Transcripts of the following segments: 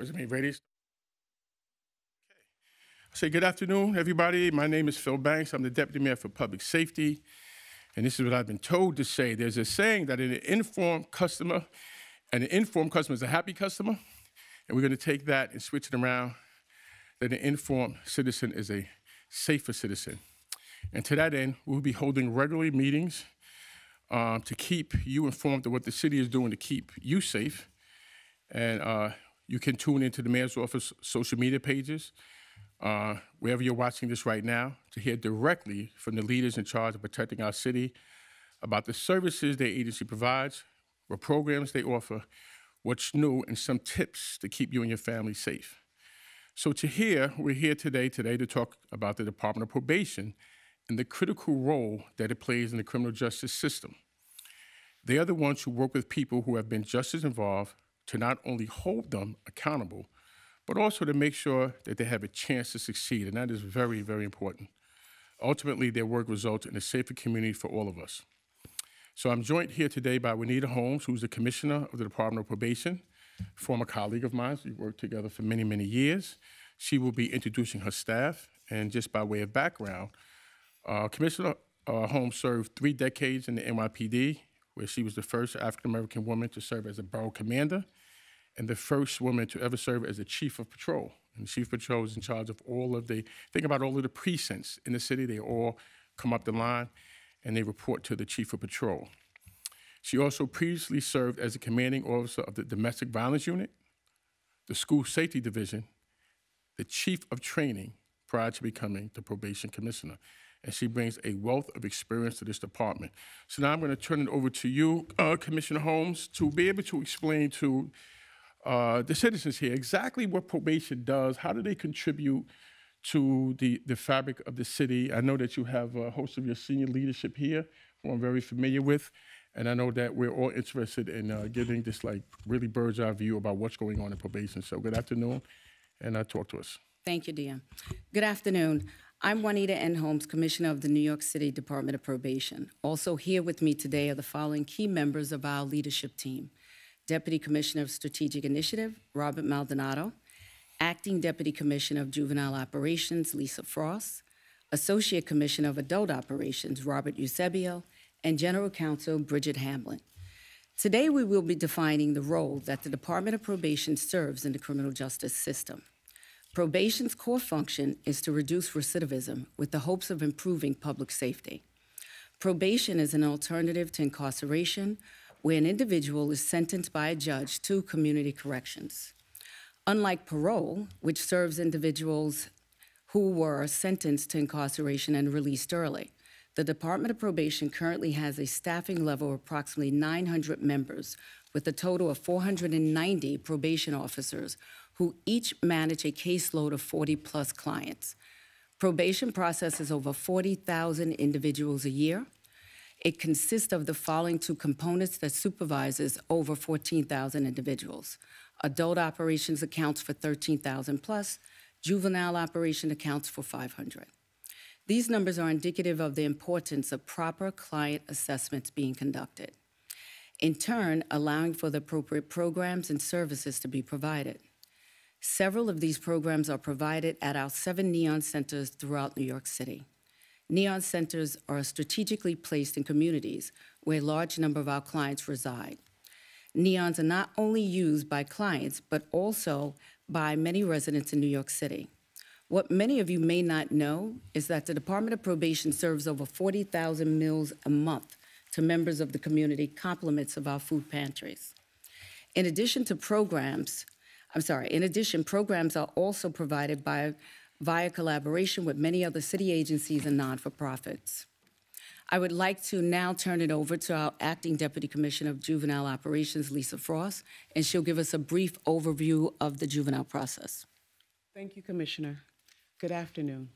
It me ready? Say good afternoon, everybody. My name is Phil Banks. I'm the Deputy Mayor for Public Safety. And this is what I've been told to say. There's a saying that an informed customer, and an informed customer is a happy customer. And we're going to take that and switch it around. That an informed citizen is a safer citizen. And to that end, we'll be holding regular meetings um, to keep you informed of what the city is doing to keep you safe. And uh, you can tune into the mayor's office social media pages uh, wherever you're watching this right now, to hear directly from the leaders in charge of protecting our city about the services their agency provides, what programs they offer, what's new, and some tips to keep you and your family safe. So to hear, we're here today today to talk about the Department of Probation and the critical role that it plays in the criminal justice system. They are the ones who work with people who have been justice involved to not only hold them accountable, but also to make sure that they have a chance to succeed, and that is very, very important. Ultimately, their work results in a safer community for all of us. So I'm joined here today by Juanita Holmes, who's the Commissioner of the Department of Probation, former colleague of mine. We've worked together for many, many years. She will be introducing her staff, and just by way of background, uh, Commissioner uh, Holmes served three decades in the NYPD, where she was the first African American woman to serve as a borough commander and the first woman to ever serve as a chief of patrol. And the chief of patrol is in charge of all of the, think about all of the precincts in the city. They all come up the line and they report to the chief of patrol. She also previously served as a commanding officer of the Domestic Violence Unit, the School Safety Division, the chief of training prior to becoming the probation commissioner. And she brings a wealth of experience to this department. So now I'm going to turn it over to you, uh, Commissioner Holmes, to be able to explain to uh, the citizens here exactly what probation does. How do they contribute to the, the fabric of the city? I know that you have a host of your senior leadership here, who I'm very familiar with. And I know that we're all interested in uh, getting this like really bird's eye view about what's going on in probation. So good afternoon, and uh, talk to us. Thank you, Dean. Good afternoon. I'm Juanita N. Holmes, Commissioner of the New York City Department of Probation. Also here with me today are the following key members of our leadership team. Deputy Commissioner of Strategic Initiative, Robert Maldonado, Acting Deputy Commissioner of Juvenile Operations, Lisa Frost, Associate Commissioner of Adult Operations, Robert Eusebio, and General Counsel, Bridget Hamlin. Today, we will be defining the role that the Department of Probation serves in the criminal justice system. Probation's core function is to reduce recidivism with the hopes of improving public safety. Probation is an alternative to incarceration, where an individual is sentenced by a judge to community corrections. Unlike parole, which serves individuals who were sentenced to incarceration and released early, the Department of Probation currently has a staffing level of approximately 900 members, with a total of 490 probation officers who each manage a caseload of 40 plus clients. Probation processes over 40,000 individuals a year it consists of the following two components that supervises over 14,000 individuals. Adult operations accounts for 13,000 plus, juvenile operation accounts for 500. These numbers are indicative of the importance of proper client assessments being conducted, in turn, allowing for the appropriate programs and services to be provided. Several of these programs are provided at our seven neon centers throughout New York City. Neon centers are strategically placed in communities where a large number of our clients reside. Neons are not only used by clients, but also by many residents in New York City. What many of you may not know is that the Department of Probation serves over 40,000 meals a month to members of the community, complements of our food pantries. In addition to programs, I'm sorry, in addition, programs are also provided by via collaboration with many other city agencies and non-for-profits. I would like to now turn it over to our Acting Deputy Commissioner of Juvenile Operations, Lisa Frost, and she'll give us a brief overview of the juvenile process. Thank you, Commissioner. Good afternoon.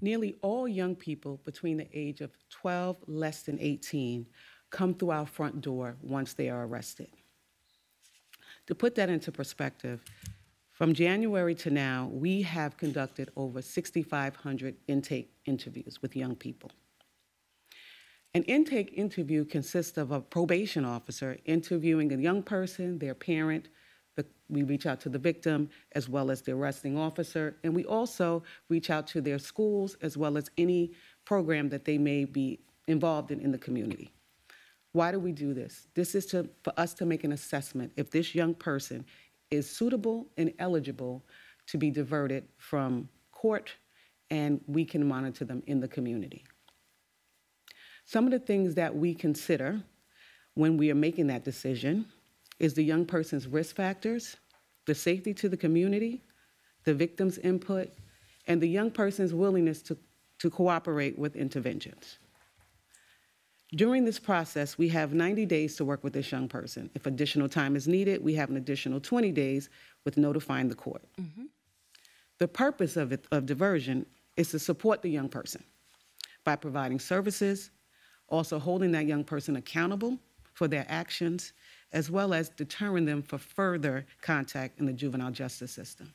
Nearly all young people between the age of 12 less than 18 come through our front door once they are arrested. To put that into perspective, from January to now, we have conducted over 6,500 intake interviews with young people. An intake interview consists of a probation officer interviewing a young person, their parent, the, we reach out to the victim as well as the arresting officer, and we also reach out to their schools as well as any program that they may be involved in in the community. Why do we do this? This is to, for us to make an assessment if this young person is suitable and eligible to be diverted from court, and we can monitor them in the community. Some of the things that we consider when we are making that decision is the young person's risk factors, the safety to the community, the victim's input, and the young person's willingness to, to cooperate with interventions. During this process, we have 90 days to work with this young person. If additional time is needed, we have an additional 20 days with notifying the court. The purpose of, it, of diversion is to support the young person by providing services, also holding that young person accountable for their actions, as well as deterring them for further contact in the juvenile justice system.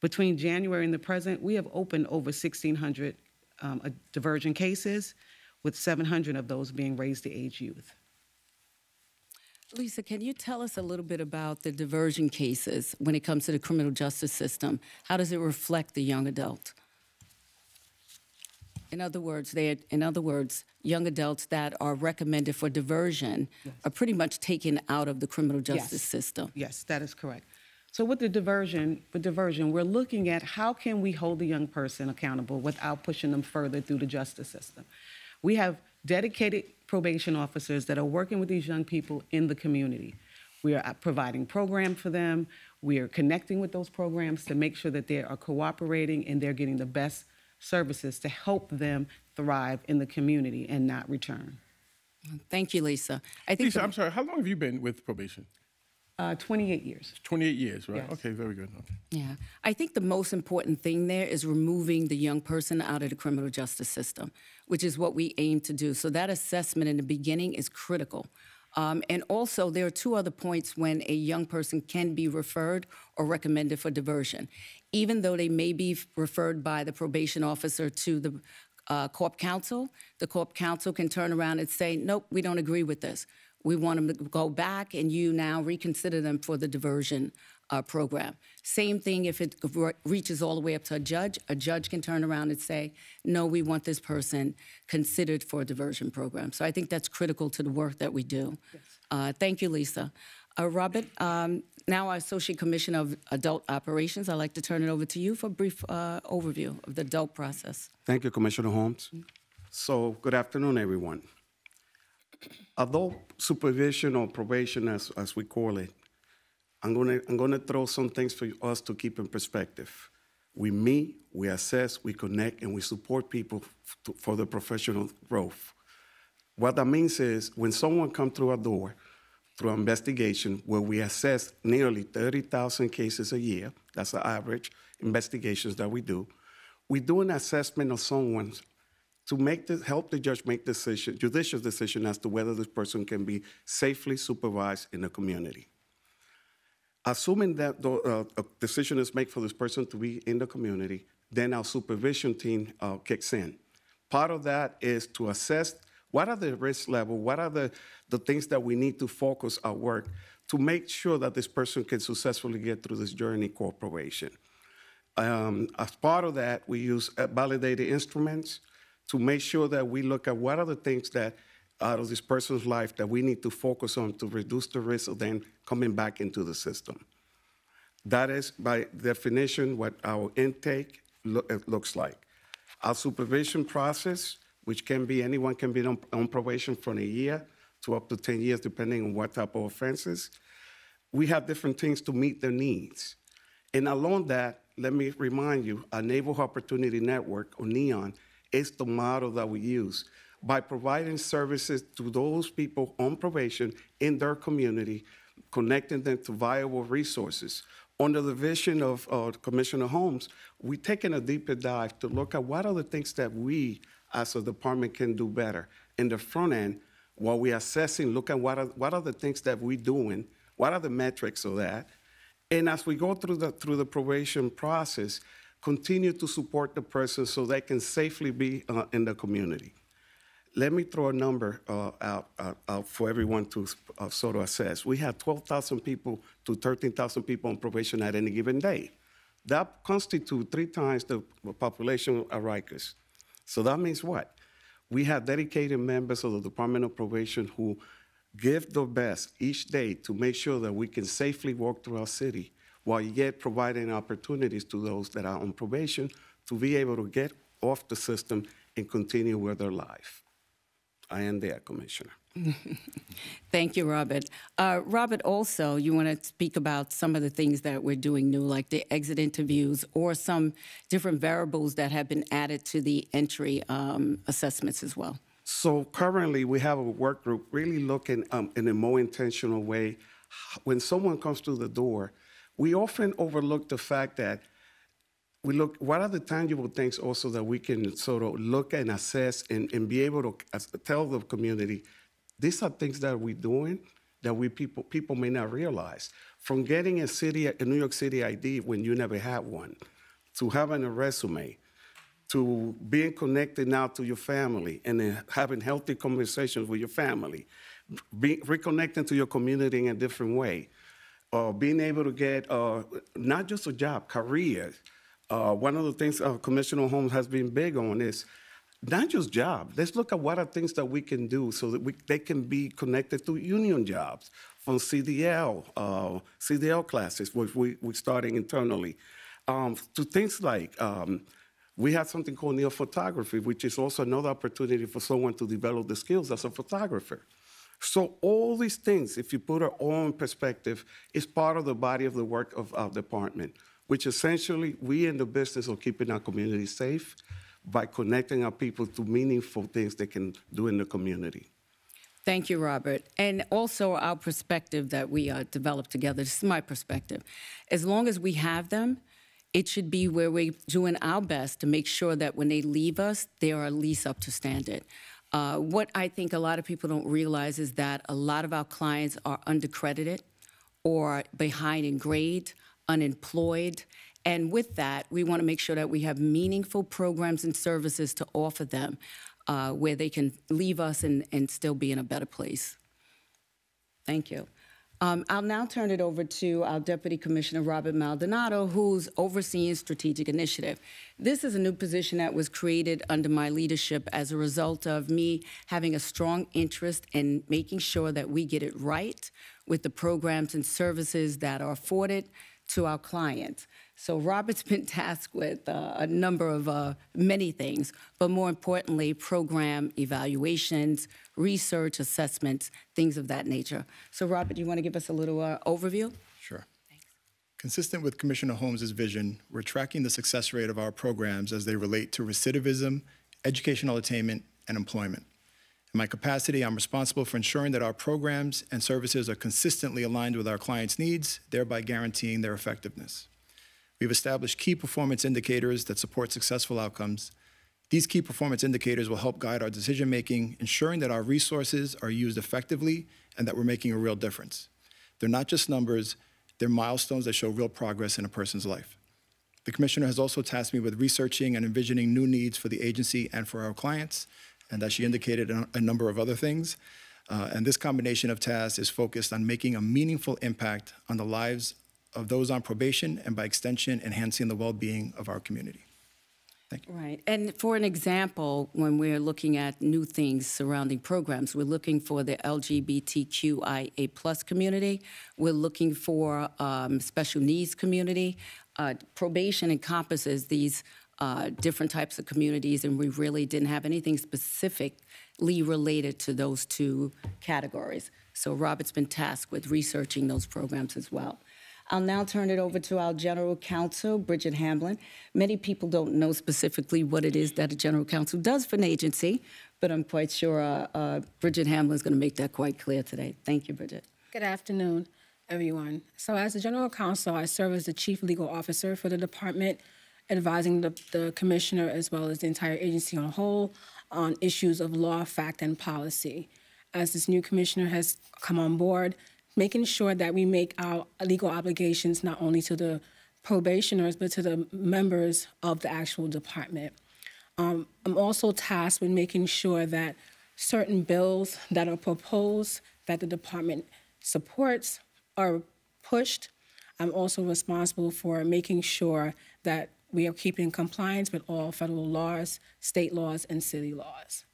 Between January and the present, we have opened over 1,600 um, diversion cases, with 700 of those being Raise the Age youth. Lisa, can you tell us a little bit about the diversion cases when it comes to the criminal justice system? How does it reflect the young adult? In other words, they, in other words, young adults that are recommended for diversion are pretty much taken out of the criminal justice Yes. system. Yes, that is correct. So with the diversion, with diversion, we're looking at how can we hold the young person accountable without pushing them further through the justice system. We have dedicated probation officers that are working with these young people in the community. We are uh, providing programs for them. We are connecting with those programs to make sure that they are cooperating and they're getting the best services to help them thrive in the community and not return. Thank you, Lisa. I think Lisa, the- I'm sorry, how long have you been with probation? Uh, 28 years. 28 years, right? Yes. Okay, very good. Okay. Yeah, I think the most important thing there is removing the young person out of the criminal justice system, which is what we aim to do. So that assessment in the beginning is critical. Um, and also, there are two other points when a young person can be referred or recommended for diversion. Even though they may be referred by the probation officer to the uh, corp counsel, the corp counsel can turn around and say, nope, we don't agree with this. We want them to go back and you now reconsider them for the diversion uh, program. Same thing if it re- reaches all the way up to a judge. A judge can turn around and say, no, we want this person considered for a diversion program. So I think that's critical to the work that we do. Uh, thank you, Lisa. Uh, Robert, um, now our Associate Commissioner of Adult Operations, I'd like to turn it over to you for a brief uh, overview of the adult process. Thank you, Commissioner Holmes. So, good afternoon, everyone. Adult supervision or probation, as, as we call it, I'm gonna, I'm gonna throw some things for us to keep in perspective. We meet, we assess, we connect, and we support people to- for their professional growth. What that means is when someone comes through our door, through investigation where we assess nearly 30,000 cases a year, that's the average investigations that we do, we do an assessment of someone to make the, help the judge make decision, judicial decision as to whether this person can be safely supervised in the community. Assuming that the uh, a decision is made for this person to be in the community, then our supervision team uh, kicks in. Part of that is to assess what are the risk level, what are the, the things that we need to focus our work to make sure that this person can successfully get through this journey called. Um, as part of that, we use uh, validated instruments to make sure that we look at what are the things that out of this person's life that we need to focus on to reduce the risk of them coming back into the system. That is, by definition, what our intake loo- uh, looks like. Our supervision process, which can be anyone can be on, on probation from a year to up to 10 years, depending on what type of offenses. We have different things to meet their needs. And along that, let me remind you, our Neighborhood Opportunity Network, or NEON, is the model that we use. By providing services to those people on probation in their community, connecting them to viable resources. Under the vision of uh, Commissioner Holmes, we've taken a deeper dive to look at what are the things that we as a department can do better. In the front end, while we're assessing, look at what are, what are the things that we're doing, what are the metrics of that, and as we go through the, through the probation process, continue to support the person so they can safely be uh, in the community. let me throw a number uh, out, uh, out for everyone to uh, sort of assess. We have 12,000 people to 13,000 people on probation at any given day. That constitutes three times the population of Rikers. So that means what? We have dedicated members of the Department of Probation who give their best each day to make sure that we can safely walk through our city while yet providing opportunities to those that are on probation to be able to get off the system and continue with their life. I am there, Commissioner. Thank you, Robert. Uh, Robert, also, you want to speak about some of the things that we're doing new, like the exit interviews or some different variables that have been added to the entry um, assessments as well. So currently, we have a work group really looking um, in a more intentional way. When someone comes through the door, we often overlook the fact that we look, what are the tangible things also that we can sort of look and assess and, and be able to tell the community, these are things that we're doing that we people, people may not realize. From getting a city, a New York City ID when you never had one, to having a resume, to being connected now to your family and having healthy conversations with your family, be, reconnecting to your community in a different way, uh, being able to get uh, not just a job, career. Uh, one of the things uh, Commissioner Holmes has been big on is not just jobs. Let's look at what are things that we can do so that we, they can be connected to union jobs from CDL, uh, CDL classes, which we, we're starting internally, um, to things like um, we have something called neo photography, which is also another opportunity for someone to develop the skills as a photographer. So all these things, if you put all in perspective, is part of the body of the work of our department, which essentially we in the business of keeping our community safe by connecting our people to meaningful things they can do in the community. Thank you, Robert. And also our perspective that we uh, developed together. This is my perspective. As long as we have them, it should be where we're doing our best to make sure that when they leave us, they are at least up to standard. Uh, what I think a lot of people don't realize is that a lot of our clients are undercredited or behind in grade, unemployed. And with that, we want to make sure that we have meaningful programs and services to offer them uh, where they can leave us and, and still be in a better place. Thank you. Um, I'll now turn it over to our Deputy Commissioner Robert Maldonado, who's overseeing strategic initiative. This is a new position that was created under my leadership as a result of me having a strong interest in making sure that we get it right with the programs and services that are afforded to our clients. So Robert's been tasked with uh, a number of uh, many things, but more importantly, program evaluations, research assessments, things of that nature. So Robert, do you want to give us a little uh, overview? Sure. Thanks. Consistent with Commissioner Holmes's vision, we're tracking the success rate of our programs as they relate to recidivism, educational attainment, and employment. In my capacity, I'm responsible for ensuring that our programs and services are consistently aligned with our clients' needs, thereby guaranteeing their effectiveness. We've established key performance indicators that support successful outcomes. These key performance indicators will help guide our decision making, ensuring that our resources are used effectively and that we're making a real difference. They're not just numbers, they're milestones that show real progress in a person's life. The Commissioner has also tasked me with researching and envisioning new needs for the agency and for our clients, and as she indicated, a number of other things. Uh, and this combination of tasks is focused on making a meaningful impact on the lives of those on probation and, by extension, enhancing the well being of our community. Thank you. Right. And for an example, when we're looking at new things surrounding programs, we're looking for the LGBTQIA plus community. We're looking for um, special needs community. Uh, probation encompasses these uh, different types of communities, and we really didn't have anything specifically related to those two categories. So Robert's been tasked with researching those programs as well. I'll now turn it over to our General Counsel, Bridget Hamlin. Many people don't know specifically what it is that a General Counsel does for an agency, but I'm quite sure uh, uh, Bridget Hamlin is going to make that quite clear today. Thank you, Bridget. Good afternoon, everyone. So, as the General Counsel, I serve as the Chief Legal Officer for the department, advising the, the Commissioner as well as the entire agency on whole on issues of law, fact, and policy. As this new Commissioner has come on board, making sure that we make our legal obligations not only to the probationers but to the members of the actual department. Um, I'm also tasked with making sure that certain bills that are proposed that the department supports are pushed. I'm also responsible for making sure that we are keeping compliance with all federal laws, state laws, and city laws.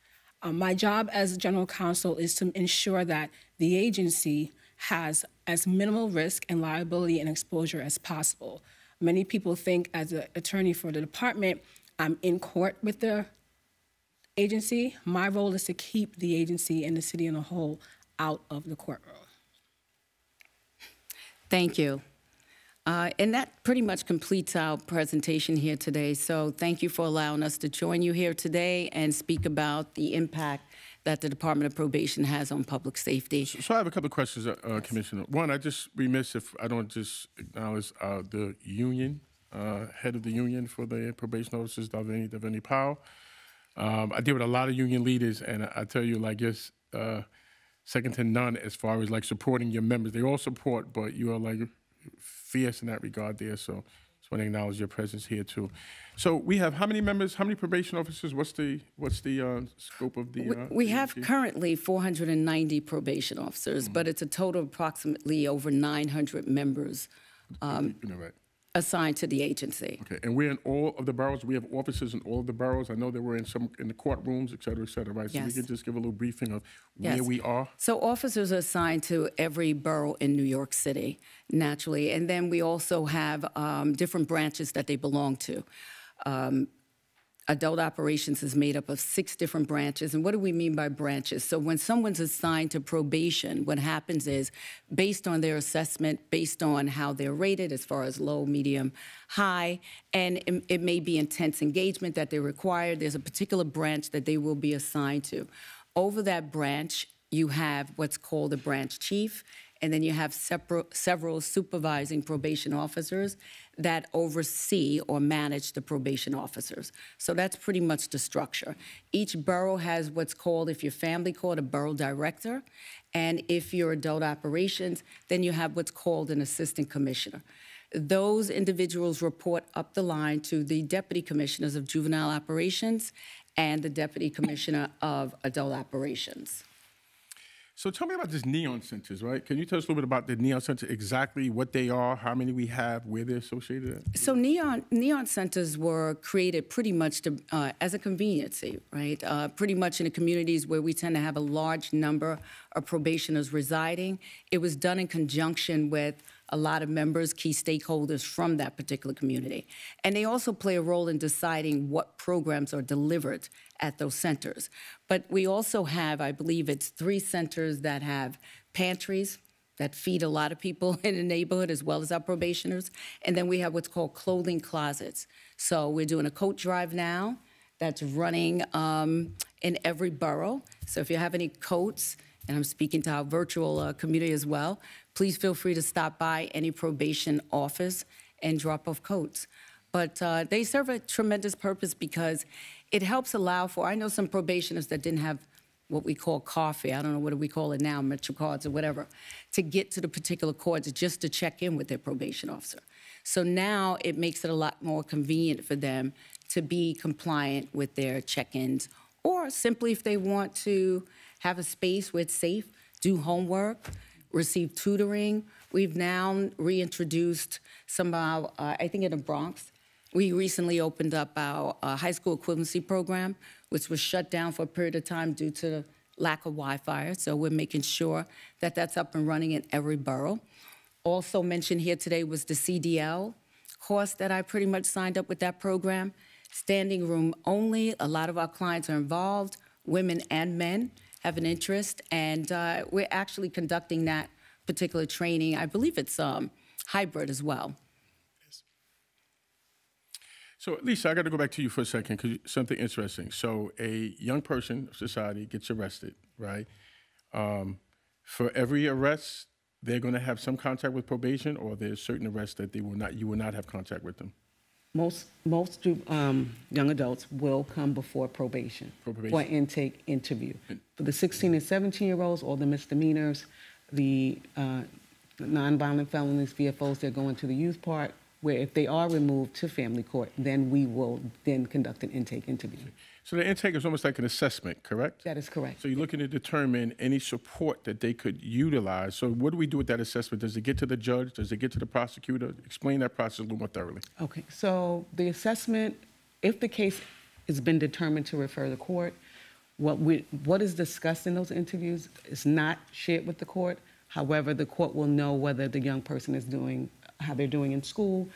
Um, my job as general counsel is to ensure that the agency has as minimal risk and liability and exposure as possible. Many people think, as an attorney for the department, I'm in court with the agency. My role is to keep the agency and the city in a whole out of the courtroom. Thank you. Uh, And that pretty much completes our presentation here today. So thank you for allowing us to join you here today and speak about the impact that the Department of Probation has on public safety. So I have a couple of questions, uh, uh, Commissioner. One, I just remiss if I don't just acknowledge uh, the union, uh, head of the union for the probation officers, Dalvanie Dalvanie Powell. Um, I deal with a lot of union leaders, and I, I tell you, like, it's uh, second to none as far as like supporting your members. They all support, but you are like fierce in that regard there. So just want to acknowledge your presence here too. So we have how many members? How many probation officers? What's the what's the uh, scope of the? We- Uh, We have currently 490 probation officers, but it's a total of approximately over 900 members You know, right. Assigned to the agency. Okay, and we're in all of the boroughs. We have offices in all of the boroughs. I know that we're in some in the courtrooms, et cetera, et cetera. Right. So we Yes. could just give a little briefing of Yes. where we are. So officers are assigned to every borough in New York City, naturally. And then we also have um, different branches that they belong to. Um, Adult operations is made up of six different branches. And what do we mean by branches? So when someone's assigned to probation, what happens is based on their assessment, based on how they're rated as far as low, medium, high, and it, it may be intense engagement that they require, there's a particular branch that they will be assigned to. Over that branch, you have what's called a branch chief, and then you have separ- several supervising probation officers that oversee or manage the probation officers. So that's pretty much the structure. Each borough has what's called, if you're family court, a borough director, and if you're adult operations, then you have what's called an assistant commissioner. Those individuals report up the line to the deputy commissioners of juvenile operations and the deputy commissioner of adult operations. So tell me about these neon centers, right? Can you tell us a little bit about the neon center, exactly what they are, how many we have, where they're associated at? So neon neon centers were created pretty much to, uh, as a conveniency, right? Uh, pretty much in the communities where we tend to have a large number of probationers residing. It was done in conjunction with a lot of members, key stakeholders from that particular community, and they also play a role in deciding what programs are delivered at those centers. But we also have, I believe, it's three centers that have pantries that feed a lot of people in the neighborhood as well as our probationers. And then we have what's called clothing closets. So we're doing a coat drive now that's running um, in every borough. So if you have any coats, and I'm speaking to our virtual uh, community as well, please feel free to stop by any probation office and drop off coats. But uh, they serve a tremendous purpose because it helps allow for, I know some probationers that didn't have what we call coffee, I don't know what do we call it now, Metro cards or whatever, to get to the particular courts just to check in with their probation officer. So now it makes it a lot more convenient for them to be compliant with their check-ins, or simply if they want to have a space where it's safe, do homework, receive tutoring. We've now reintroduced some of our, uh, I think in the Bronx, we recently opened up our uh, high school equivalency program, which was shut down for a period of time due to the lack of Wi-Fi. So we're making sure that that's up and running in every borough. Also mentioned here today was the CDL course that I pretty much signed up with that program. Standing room only. A lot of our clients are involved, women and men have an interest, and uh, we're actually conducting that particular training. I believe it's um, hybrid as well. So, Lisa, I got to go back to you for a second because something interesting. So, a young person of society gets arrested, right? Um, for every arrest, they're going to have some contact with probation, or there's certain arrests that they will not. You will not have contact with them. Most, most um, young adults will come before probation For for intake interview. For the 16 and 17-year-olds, all the misdemeanors, the uh, nonviolent felonies, VFOs, they're going to the youth part, where if they are removed to family court, then we will then conduct an intake interview. So the intake is almost like an assessment, correct? That is correct. So you're looking to determine any support that they could utilize. So what do we do with that assessment? Does it get to the judge? Does it get to the prosecutor? Explain that process a little more thoroughly. Okay, so the assessment, if the case has been determined to refer to the court, what we, what is discussed in those interviews is not shared with the court. However, the court will know whether the young person is doing, how they're doing in school.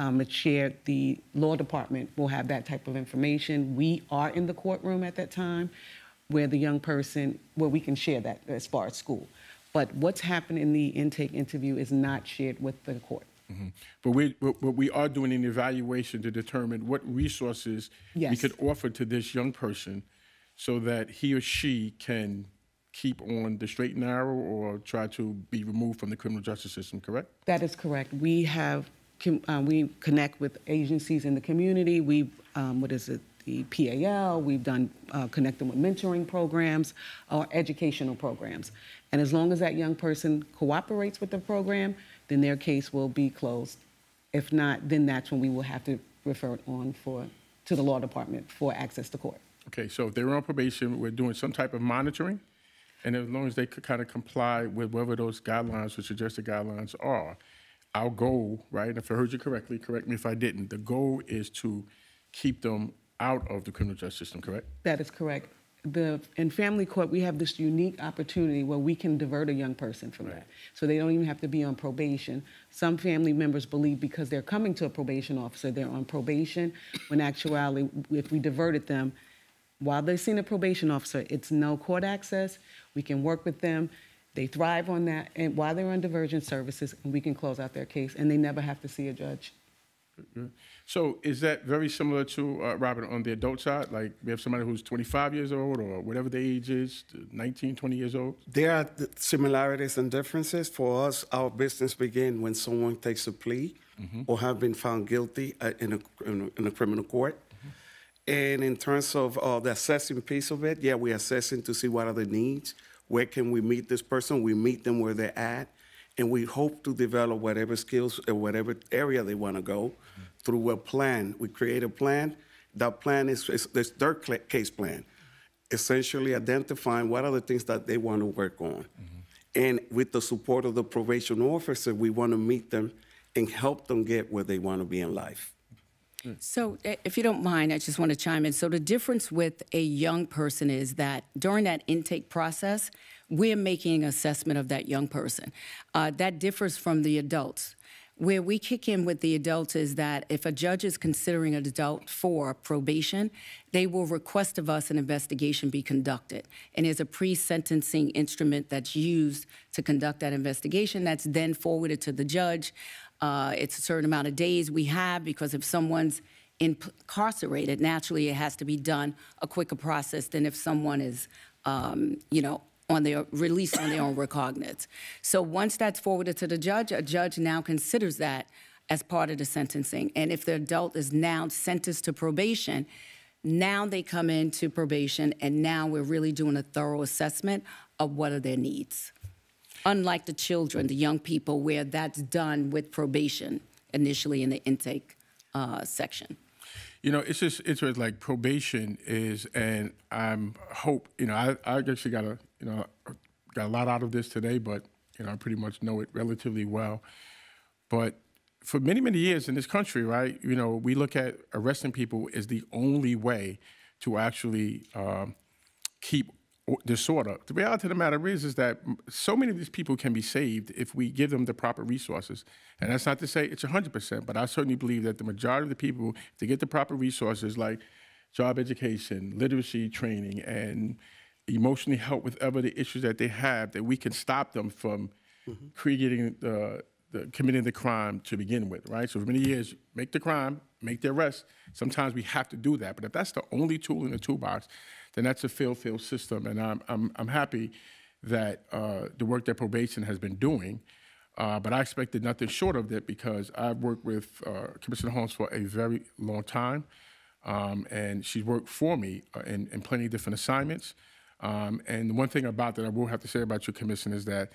Um, it's shared, the law department will have that type of information. We are in the courtroom at that time where the young person, where we can share that as far as school. But what's happened in the intake interview is not shared with the court. But we, but we are doing an evaluation to determine what resources we Yes. could offer to this young person so that he or she can keep on the straight and narrow or try to be removed from the criminal justice system, correct? That is correct. We have, uh, we connect with agencies in the community. We, um, what is it, the PAL, we've done, uh, connecting with mentoring programs or educational programs. And as long as that young person cooperates with the program, then their case will be closed. If not, then that's when we will have to refer it on for, to the law department for access to court. Okay, so if they're on probation, we're doing some type of monitoring, and as long as they could kind of comply with whatever those guidelines or suggested guidelines are, our goal, right, if I heard you correctly, correct me if I didn't, the goal is to keep them out of the criminal justice system, correct? That is correct. The, in family court, we have this unique opportunity where we can divert a young person from that. So they don't even have to be on probation. Some family members believe because they're coming to a probation officer, they're on probation, when actually, if we diverted them, while they're seeing a probation officer, it's no court access. We can work with them. They thrive on that, and while they're on diversion services, and we can close out their case, and they never have to see a judge. So is that very similar to, uh, Robert, on the adult side? Like, we have somebody who's 25 years old or whatever the age is, 19, 20 years old? There are similarities and differences. For us, our business begin when someone takes a plea or have been found guilty uh, in, a, in, a, in a criminal court. And in terms of uh, the assessing piece of it, yeah, we're assessing to see what are the needs. Where can we meet this person? We meet them where they're at. And we hope to develop whatever skills or whatever area they want to go through a plan. We create a plan. That plan is, is, is their case plan essentially identifying what are the things that they want to work on. Mm-hmm. And with the support of the probation officer, we want to meet them and help them get where they want to be in life. So, if you don't mind, I just want to chime in. So, the difference with a young person is that during that intake process, we're making an assessment of that young person. Uh, that differs from the adults. Where we kick in with the adults is that if a judge is considering an adult for probation, they will request of us an investigation be conducted. And there's a pre sentencing instrument that's used to conduct that investigation that's then forwarded to the judge. Uh, it's a certain amount of days we have because if someone's incarcerated, naturally it has to be done a quicker process than if someone is, um, you know, on their release on their own recognizance. So once that's forwarded to the judge, a judge now considers that as part of the sentencing. And if the adult is now sentenced to probation, now they come into probation, and now we're really doing a thorough assessment of what are their needs. Unlike the children, the young people, where that's done with probation initially in the intake uh, section. You know, it's just it's like probation is, and I'm hope. You know, I I actually got a you know got a lot out of this today, but you know I pretty much know it relatively well. But for many many years in this country, right? You know, we look at arresting people as the only way to actually um, keep disorder. The reality of the matter is, is that so many of these people can be saved if we give them the proper resources. And that's not to say it's 100%, but I certainly believe that the majority of the people, if they get the proper resources like job education, literacy training, and emotionally help with whatever the issues that they have, that we can stop them from mm-hmm. creating the, the committing the crime to begin with, right? So for many years, make the crime, make the arrest. Sometimes we have to do that, but if that's the only tool in the toolbox, then that's a fail-fail system. And I'm I'm I'm happy that uh, the work that probation has been doing. Uh, but I expected nothing short of that because I've worked with uh, Commissioner Holmes for a very long time, um, and she's worked for me uh, in, in plenty of different assignments. Um, and the one thing about that I will have to say about your commission is that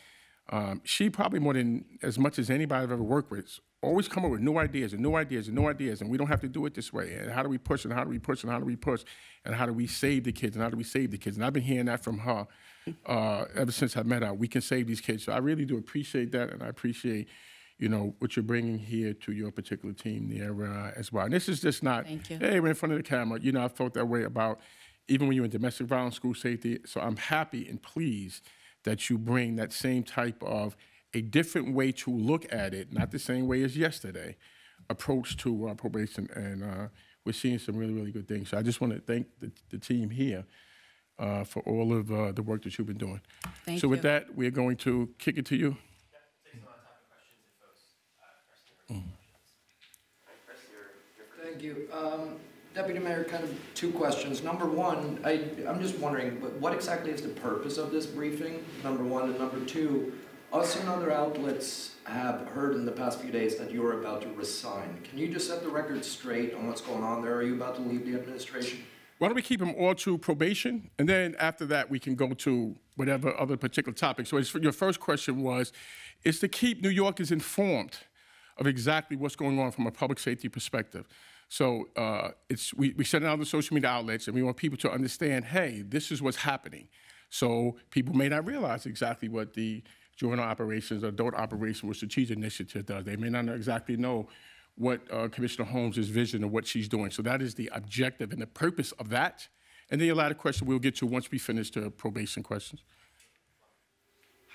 um, she probably more than as much as anybody I've ever worked with always come up with new ideas and new ideas and new ideas, and we don't have to do it this way. And how do we push and how do we push and how do we push and how do we save the kids and how do we save the kids? And I've been hearing that from her uh, ever since I met her. We can save these kids. So I really do appreciate that, and I appreciate, you know, what you're bringing here to your particular team there uh, as well. And this is just not, Thank you. hey, we're in front of the camera. You know, I felt that way about even when you're in domestic violence, school safety. So I'm happy and pleased that you bring that same type of a different way to look at it, not the same way as yesterday, approach to uh, probation. And uh, we're seeing some really, really good things. So I just want to thank the, the team here uh, for all of uh, the work that you've been doing. Thank so with that, we're going to kick it to you. Thank you. Um, Deputy Mayor, kind of two questions. Number one, I, I'm just wondering, what- exactly is the purpose of this briefing? Number one, and number two, us and other outlets have heard in the past few days that you're about to resign. Can you just set the record straight on what's going on there? Are you about to leave the administration? Why don't we keep them all to probation, and then after that we can go to whatever other particular topic. So your first question was, is to keep New Yorkers informed of exactly what's going on from a public safety perspective. So uh, it's we, we send it out to social media outlets, and we want people to understand, hey, this is what's happening. So people may not realize exactly what the juvenile operations, adult operations, or strategic initiative does. They may not exactly know what uh, Commissioner Holmes' vision of what she's doing. So that is the objective and the purpose of that. And then your latter question we'll get to once we finish the probation questions.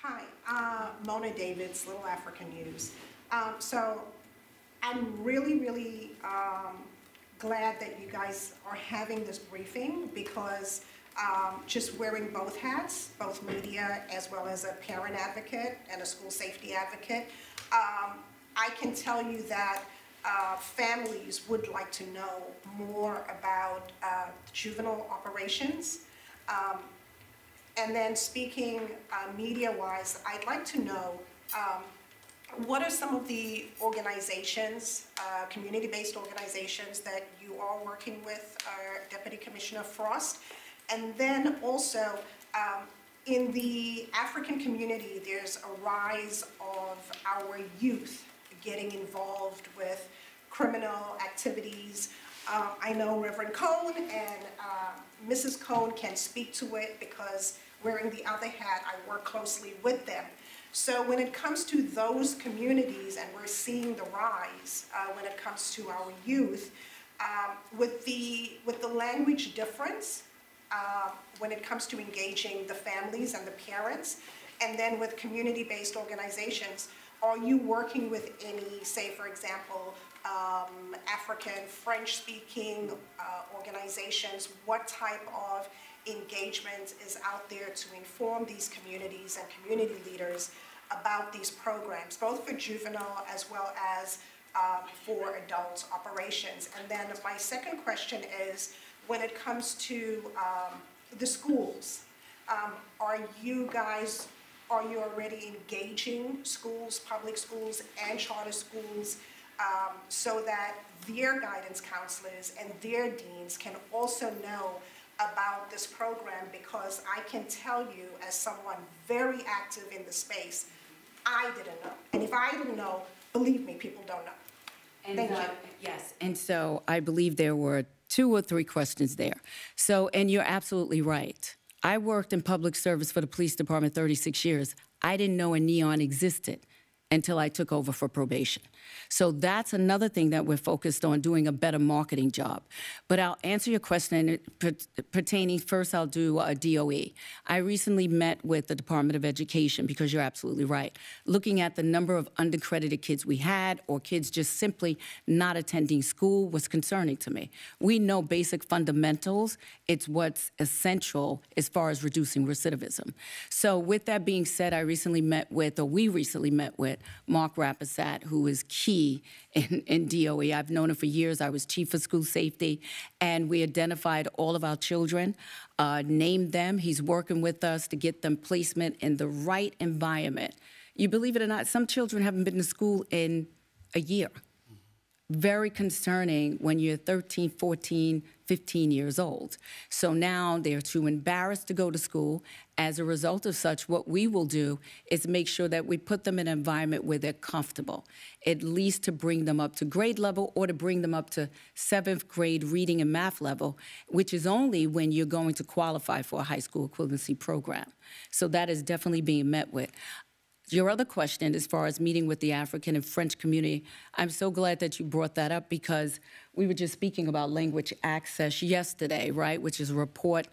Hi, uh, Mona Davids, Little African News. Um, So I'm really, really um, glad that you guys are having this briefing because um, just wearing both hats, both media as well as a parent advocate and a school safety advocate, um, I can tell you that uh, families would like to know more about uh, juvenile operations. Um, and then speaking uh, media-wise, I'd like to know, um, what are some of the organizations, uh, community-based organizations that you are working with, uh, Deputy Commissioner Frost? And then also, um, in the African community, there's a rise of our youth getting involved with criminal activities. Um, I know Reverend Cohn and uh, Mrs. Cohn can speak to it because wearing the other hat, I work closely with them. So when it comes to those communities, and we're seeing the rise uh, when it comes to our youth, um, with the with the language difference, uh, when it comes to engaging the families and the parents, and then with community-based organizations, are you working with any, say, for example, um, African, French-speaking uh, organizations? What type of engagement is out there to inform these communities and community leaders about these programs, both for juvenile as well as um, for adult operations? And then my second question is, when it comes to um, the schools, um, are you guys, are you already engaging schools, public schools and charter schools, um, so that their guidance counselors and their deans can also know about this program? Because I can tell you, as someone very active in the space, I didn't know. And if I didn't know, believe me, people don't know. And, Thank uh, you. Yes, and so I believe there were two or three questions there. So, and you're absolutely right. I worked in public service for the police department 36 years. I didn't know a neon existed until I took over for probation. So that's another thing that we're focused on doing a better marketing job. But I'll answer your question pertaining, first I'll do uh, a DOE. I recently met with the Department of Education because you're absolutely right. Looking at the number of undercredited kids we had or kids just simply not attending school was concerning to me. We know basic fundamentals, it's what's essential as far as reducing recidivism. So with that being said, I recently met with, or we recently met with Mark Rampersant, who is key in, in DOE. I've known him for years. I was chief of school safety, and we identified all of our children, uh, named them. He's working with us to get them placement in the right environment. You believe it or not, some children haven't been to school in a year. Very concerning when you're 13, 14, 15 years old. So now they're too embarrassed to go to school. As a result of such, what we will do is make sure that we put them in an environment where they're comfortable, at least to bring them up to grade level or to bring them up to seventh grade reading and math level, which is only when you're going to qualify for a high school equivalency program. So that is definitely being met with. Your other question, as far as meeting with the African and French community, I'm so glad that you brought that up because we were just speaking about language access yesterday, right? Which is a report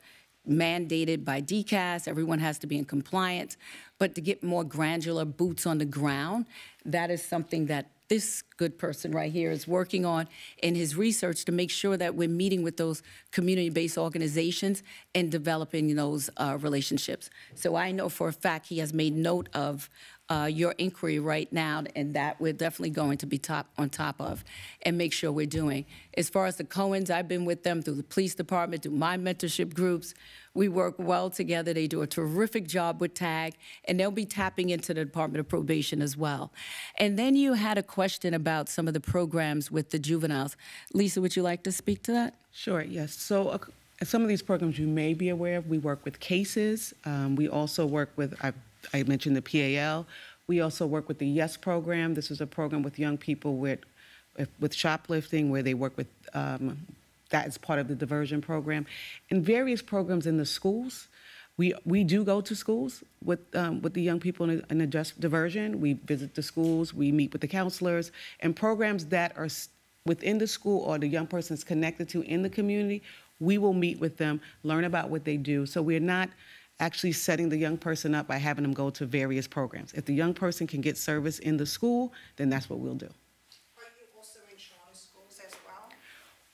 mandated by DCAS. Everyone has to be in compliance. But to get more granular boots on the ground, that is something that this good person right here is working on in his research to make sure that we're meeting with those community-based organizations and developing those uh, relationships. So I know for a fact he has made note of uh, your inquiry right now, and that we're definitely going to be top on top of and make sure we're doing. As far as the Cohens, I've been with them through the police department, through my mentorship groups. We work well together. They do a terrific job with TAG, and they'll be tapping into the Department of Probation as well. And then you had a question about some of the programs with the juveniles. Lisa, would you like to speak to that? Sure, yes. So uh, some of these programs you may be aware of, we work with CASES. Um, we also work with, I, I mentioned the PAL. We also work with the YES program. This is a program with young people with, with shoplifting where they work with, um, that is part of the diversion program. And various programs in the schools. We, we do go to schools with, um, with the young people in, in adjust diversion. We visit the schools, we meet with the counselors, and programs that are within the school or the young person is connected to in the community, we will meet with them, learn about what they do. So we're not actually setting the young person up by having them go to various programs. If the young person can get service in the school, then that's what we'll do. Are you also in charter schools as well?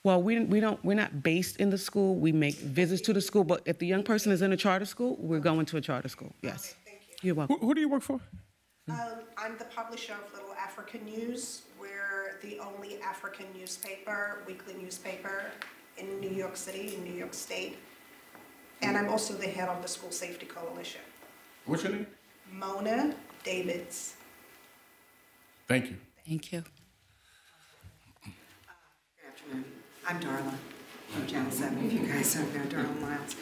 Well, we, we don't, we're not based in the school. We make visits to the school, but if the young person is in a charter school, we're going to a charter school, yes. thank you. You're welcome. Who, who do you work for? Um, I'm the publisher of Little Africa News. We're the only African newspaper, weekly newspaper in New York City, in New York State. And I'm also the head of the School Safety Coalition. What's your name? Mona Davids. Thank you. Thank you. Good afternoon. I'm Darla from Channel 7, if you guys don't know Darla Miles.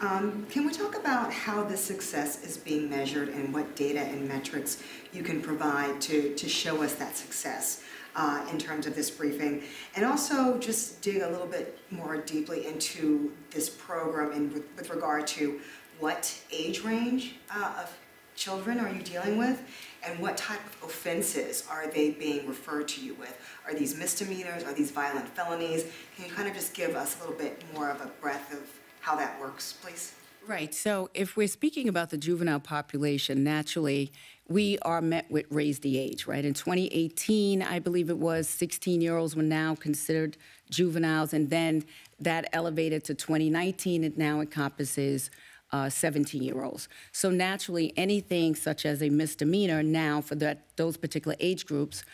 Um, Can we talk about how this success is being measured and what data and metrics you can provide to, to show us that success uh, in terms of this briefing? And also just dig a little bit more deeply into this program and with, with regard to what age range uh, of children are you dealing with? And what type of offenses are they being referred to you with? Are these misdemeanors? Are these violent felonies? Can you kind of just give us a little bit more of a breadth of how that works, please? Right. So if we're speaking about the juvenile population, naturally, we are met with raise the age, right? In 2018, I believe it was, 16-year-olds were now considered juveniles, and then that elevated to 2019, it now encompasses uh, 17-year-olds. So naturally, anything such as a misdemeanor now for that, those particular age groups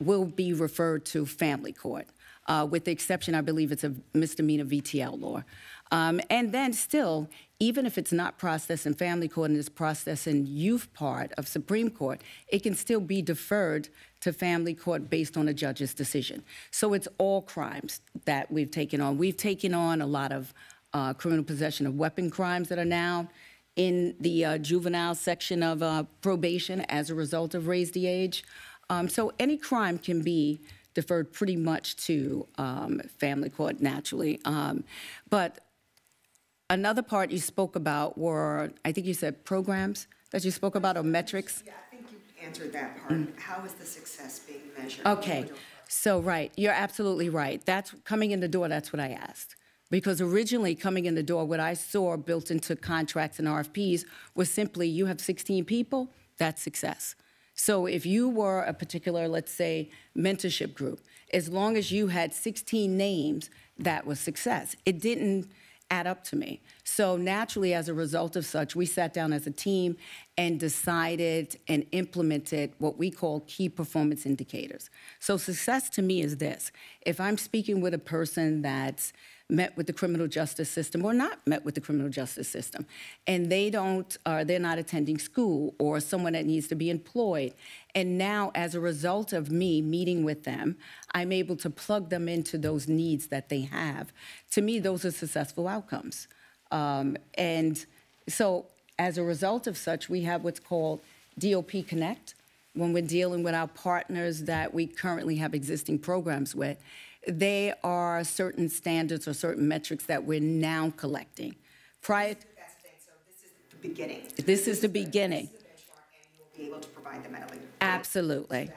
will be referred to family court, uh, with the exception, I believe it's a misdemeanor VTL law. Um, and then still, even if it's not processed in family court and it's processed in youth part of Supreme Court, it can still be deferred to family court based on a judge's decision. So it's all crimes that we've taken on. We've taken on a lot of uh, criminal possession of weapon crimes that are now in the uh, juvenile section of uh, probation as a result of raise the age. Um, so any crime can be deferred pretty much to um, family court naturally. Um, but another part you spoke about were, I think you said programs that you spoke about or metrics. Yeah, I think you answered that part. How is the success being measured? Mm. Okay, so, right, you're absolutely right. That's, coming in the door, that's what I asked. Because originally, coming in the door, what I saw built into contracts and RFPs was simply, you have 16 people, that's success. So if you were a particular, let's say, mentorship group, as long as you had 16 names, that was success. It didn't add up to me. So naturally, as a result of such, we sat down as a team and decided and implemented what we call key performance indicators. So success to me is this. If I'm speaking with a person that's met with the criminal justice system or not met with the criminal justice system. And they don't, or they're not attending school or someone that needs to be employed. And now, as a result of me meeting with them, I'm able to plug them into those needs that they have. To me, those are successful outcomes. Um, and so, as a result of such, we have what's called DOP Connect when we're dealing with our partners that we currently have existing programs with. They are certain standards or certain metrics that we're now collecting. Prior, That's the thing, so this is the beginning. this is the beginning. This is the benchmark, and you'll be able to provide them at a later date. Absolutely.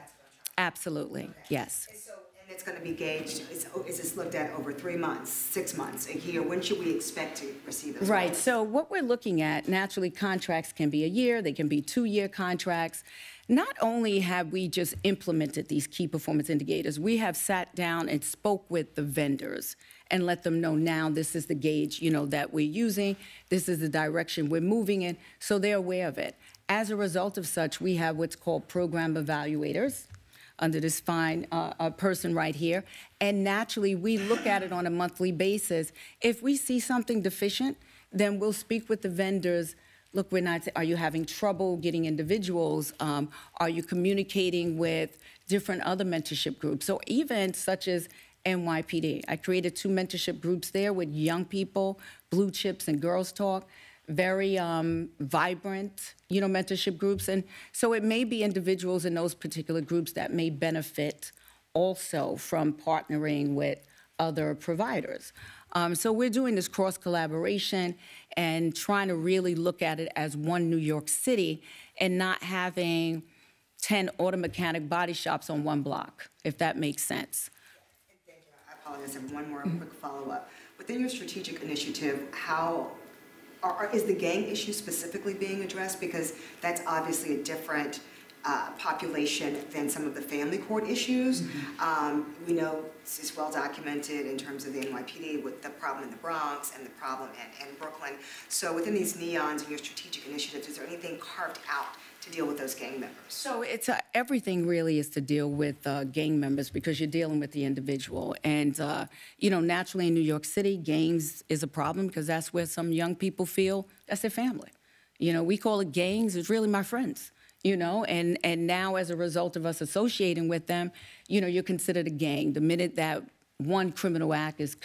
Absolutely. Yes. And so, and it's gonna be gauged, is, oh, is this looked at over three months, six months, a year? When should we expect to receive those? Right. So what we're looking at, naturally, contracts can be a year, they can be two-year contracts. Not only have we just implemented these key performance indicators, we have sat down and spoke with the vendors and let them know now this is the gauge, you know, that we're using, this is the direction we're moving in, so they're aware of it. As a result of such, we have what's called program evaluators under this fine uh, uh, person right here. And naturally, we look at it on a monthly basis. If we see something deficient, then we'll speak with the vendors. Look, we're not, are you having trouble getting individuals? Um, Are you communicating with different other mentorship groups? So even such as NYPD, I created two mentorship groups there with young people, Blue Chips and Girls Talk very um, vibrant, you know, mentorship groups. And so it may be individuals in those particular groups that may benefit also from partnering with other providers. Um, so we're doing this cross collaboration and trying to really look at it as one New York City and not having 10 auto mechanic body shops on one block, if that makes sense. Thank you. I apologize, have one more quick follow-up. Within your strategic initiative, how, are- is the gang issue specifically being addressed? Because that's obviously a different uh, population than some of the family court issues. Um, We know this is well documented in terms of the NYPD with the problem in the Bronx and the problem in in Brooklyn. So within these NeONs and your strategic initiatives, is there anything carved out to deal with those gang members? So it's, uh, everything really is to deal with uh, gang members because you're dealing with the individual. And, uh, you know, naturally in New York City, gangs is a problem because that's where some young people feel that's their family. You know, we call it gangs, it's really my friends, you know? And, and now as a result of us associating with them, you know, you're considered a gang. The minute that one criminal act is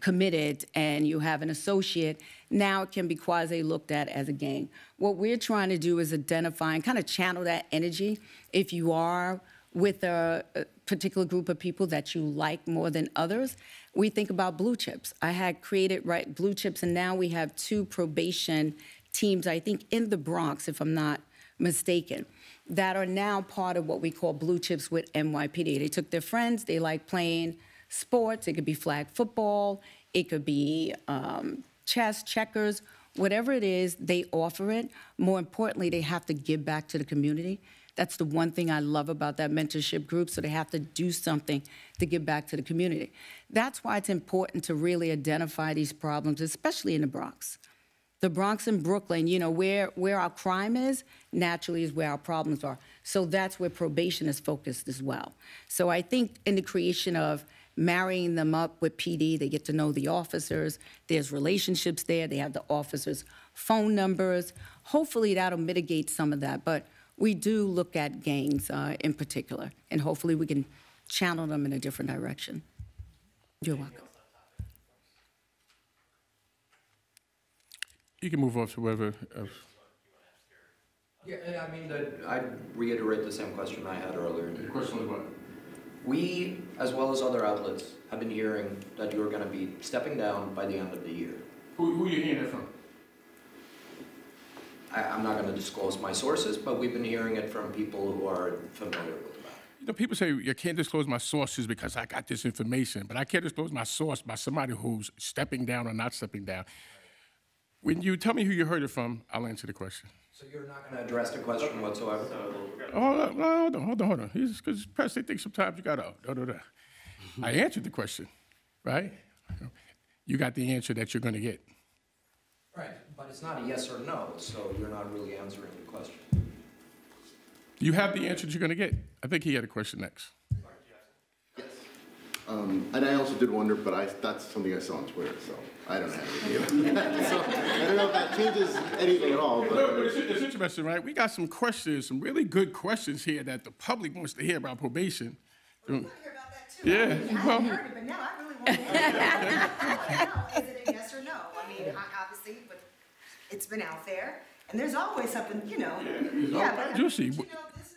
committed and you have an associate, now it can be quasi looked at as a gang. What we're trying to do is identify and kind of channel that energy. If you are with a, a particular group of people that you like more than others, we think about blue chips. I had created right blue chips, and now we have two probation teams. I think in the Bronx, if I'm not mistaken, that are now part of what we call blue chips with NYPD. They took their friends. They like playing sports. It could be flag football. It could be um, chess, checkers, whatever it is, they offer it. More importantly, they have to give back to the community. That's the one thing I love about that mentorship group. So they have to do something to give back to the community. That's why it's important to really identify these problems, especially in the Bronx. The Bronx and Brooklyn, you know, where, where our crime is, naturally is where our problems are. So that's where probation is focused as well. So I think in the creation of marrying them up with PD, they get to know the officers, there's relationships there, they have the officers' phone numbers. Hopefully that'll mitigate some of that. But we do look at gangs uh, in particular, and hopefully we can channel them in a different direction. You're welcome. You can move off to whoever. Uh, Yeah, I mean, that- I'd reiterate the same question I had earlier. question was what? We, as well as other outlets, have been hearing that you're gonna be stepping down by the end of the year. Who, who you hearing that from? I, I'm not gonna disclose my sources, but we've been hearing it from people who are familiar with the matter. You know, people say you can't disclose my sources because I got this information, but I can't disclose my source by somebody who's stepping down or not stepping down. When you tell me who you heard it from, I'll answer the question. So you're not gonna address the question whatsoever? Oh, hold on, no, hold on, hold on, hold on. Because press, they think sometimes you gotta, da, da, da. I answered the question, right? You got the answer that you're gonna get. Right, but it's not a yes or no, so you're not really answering the question. You have the answer that you're gonna get. I think he had a question next. Um, and I also did wonder, but I, that's something I saw on Twitter, so I don't have any idea. So, I don't know if that changes anything at all, No, but but. it's, it's interesting, right? We got some questions, some really good questions here that the public wants to hear about probation. hear about that too. Yeah, I mean, I well- hadn't heard it, but now I really want to know. Is it a yes or no? I mean, I- obviously, but it's been out there, and there's always something, you know. Yeah, but I mean, juicy. you know,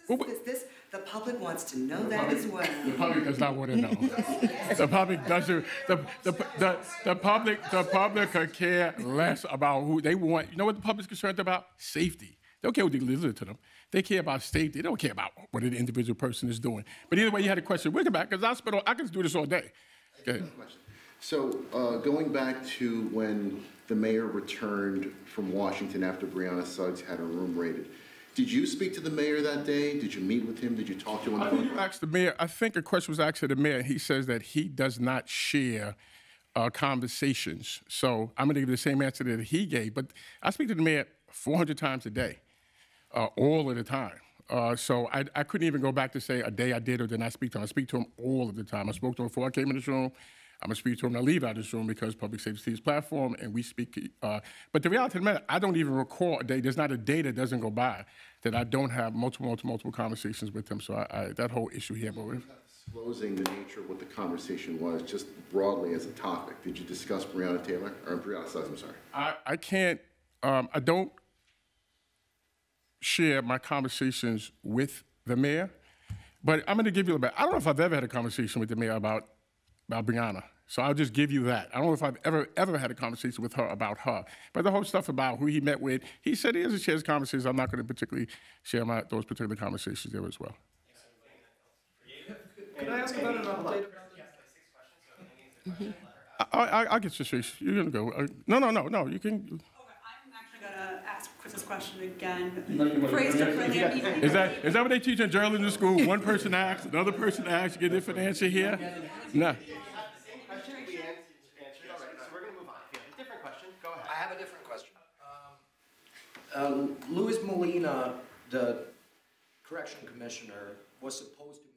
Well, this is, this, this, the public wants to know that as well. The public does not want to know. The public doesn't, the, the, the, the public, the public could care less about who, they want, you know what the public's concerned about? Safety. They don't care what they deliver to them. They care about safety. They don't care about what an individual person is doing. But either way, you had a question. We'll get back, because I spend, all- I can do this all day. Go ahead. So, uh, going back to when the mayor returned from Washington after Brianna Suggs had her room raided, did you speak to the mayor that day? Did you meet with him? Did you talk to him on the phone? asked the mayor, I think a question was asked to the mayor. He says that he does not share uh, conversations. So I'm going to give the same answer that he gave. But I speak to the mayor 400 times a day, uh, all of the time. Uh, so I, I couldn't even go back to say a day I did or did not speak to him. I speak to him all of the time. I spoke to him before I came in this room. I'm gonna speak to him I leave out this room because public safety is his platform and we speak. Uh, but the reality of the matter, I don't even recall a day. There's not a day that doesn't go by that I don't have multiple, multiple, multiple conversations with him. So I, I, that whole issue here, but Disclosing the nature of what the conversation was, just broadly as a topic. Did you discuss Breonna Taylor, or Brianna Suggs, I'm sorry? I, I can't, um, I don't share my conversations with the mayor, but I'm going to give you a bit. I don't know if I've ever had a conversation with the mayor about, about Brianna. So I'll just give you that. I don't know if I've ever, ever had a conversation with her about her. But the whole stuff about who he met with, he said he hasn't share his conversations. I'm not going to particularly share my, those particular conversations there as well. Can I ask about an update? I, I, I get your. You're going to go. Uh, no, no, no, no. You can. I'm actually gonna ask Chris's question again. might Phrased differently. I Is that, is that what they teach in journalism school? One person asks, another person asks, you get a different answer here? No. I have a different question. Um, uh, Luis Molina, the correction commissioner, was supposed to